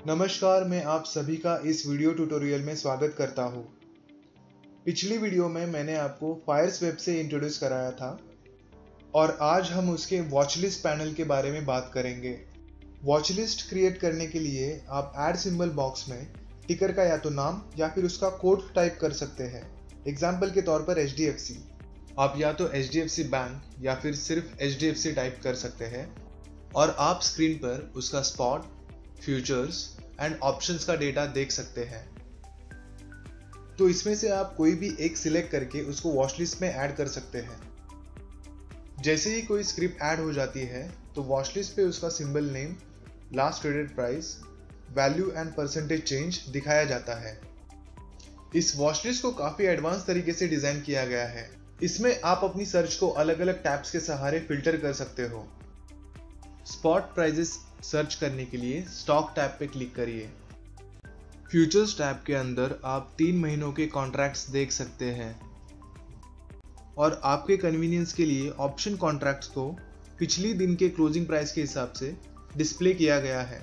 नमस्कार, मैं आप सभी का इस वीडियो ट्यूटोरियल में स्वागत करता हूँ। पिछली वीडियो में मैंने आपको फायर्स वेब से इंट्रोड्यूस कराया था और आज हम उसके वॉचलिस्ट पैनल के बारे में बात करेंगे। वॉचलिस्ट क्रिएट करने के लिए आप एड सिंबल बॉक्स में टिकर का या तो नाम या फिर उसका कोड टाइप कर सकते हैं। एग्ज़ाम्पल के तौर पर HDFC आप या तो HDFC बैंक या फिर सिर्फ़ HDFC टाइप कर सकते हैं और आप स्क्रीन पर उसका स्पॉट फ्यूचर्स एंड ऑप्शंस का डेटा देख सकते हैं। तो इसमें से आप कोई भी एक सिलेक्ट करके उसको वॉच लिस्ट में ऐड कर सकते हैं। जैसे ही कोई स्क्रिप्ट ऐड हो जाती है तो वॉच लिस्ट पे उसका symbol name last traded price value and percentage change दिखाया जाता है। इस वॉच लिस्ट को काफ़ी एडवांस तरीके से डिज़ाइन किया गया है। इसमें आप अपनी सर्च को अलग अलग टैब्स के सहारे फ़िल्टर कर सकते हो। स्पॉट प्राइजेस सर्च करने के लिए स्टॉक टैब पे क्लिक करिए। फ्यूचर्स टैब के अंदर आप तीन महीनों के कॉन्ट्रैक्ट्स देख सकते हैं। और आपके कन्वीनियंस के लिए ऑप्शन कॉन्ट्रैक्ट्स को पिछली दिन के क्लोजिंग प्राइस के हिसाब से डिस्प्ले किया गया है।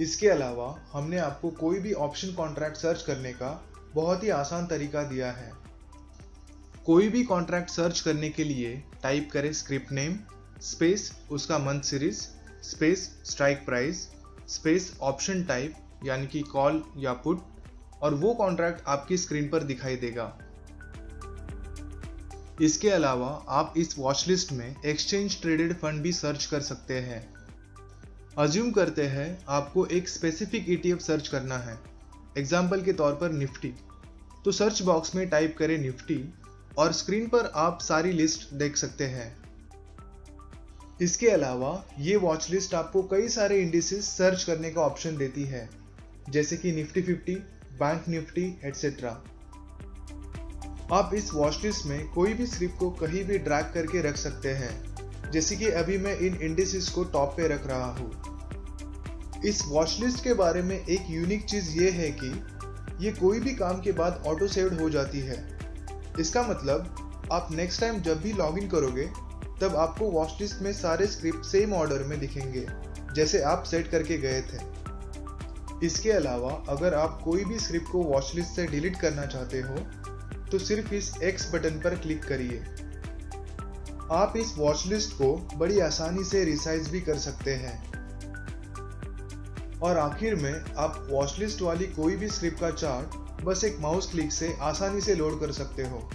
इसके अलावा हमने आपको कोई भी ऑप्शन कॉन्ट्रैक्ट सर्च करने का बहुत ही आसान तरीका दिया है। कोई भी कॉन्ट्रैक्ट सर्च करने के लिए टाइप करें स्क्रिप्ट नेम स्पेस उसका month series space strike price space option type यानी कि कॉल या पुट और वो कॉन्ट्रैक्ट आपकी स्क्रीन पर दिखाई देगा। इसके अलावा आप इस वॉचलिस्ट में एक्सचेंज ट्रेडेड फंड भी सर्च कर सकते हैं। अज्यूम करते हैं, आपको एक स्पेसिफिक ईटीएफ सर्च करना है। एग्ज़ाम्पल के तौर पर निफ्टी तो सर्च बॉक्स में टाइप करें निफ्टी और स्क्रीन पर आप सारी लिस्ट देख सकते हैं। इसके अलावा, ये वॉच लिस्ट आपको कई सारे इंडिसेस सर्च करने का ऑप्शन देती है, जैसे कि Nifty fifty bank Nifty etcetera आप इस वॉच लिस्ट में कोई भी स्क्रिप्ट को कहीं भी ड्रैग करके रख सकते हैं, जैसे कि अभी मैं इन इंडिसेस को टॉप पे रख रहा हूँ। इस वॉच लिस्ट के बारे में एक यूनिक चीज़ ये है कि, ये कोई भी काम के बाद ऑटो सेव्ड हो जाती है। इसका मतलब आप नेक्स्ट टाइम जब भी लॉग करोगे तब आपको वॉच लिस्ट में सारे स्क्रिप्ट सेम ऑर्डर में दिखेंगे, जैसे आप सेट करके गए थे। इसके अलावा, अगर आप कोई भी स्क्रिप्ट को वॉच लिस्ट से डिलीट करना चाहते हो तो सिर्फ़ इस एक्स बटन पर क्लिक करिए। आप इस वॉच लिस्ट को बड़ी आसानी से रिसाइज भी कर सकते हैं। और आखिर में, आप वॉच लिस्ट वाली कोई भी स्क्रिप्ट का चार्ट बस एक माउस क्लिक से आसानी से लोड कर सकते हो।